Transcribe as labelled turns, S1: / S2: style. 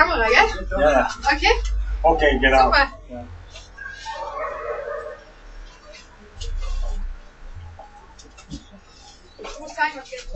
S1: Camera. Okay,
S2: Okay,
S1: get
S2: out.
S1: Ich muss sagen, was jetzt.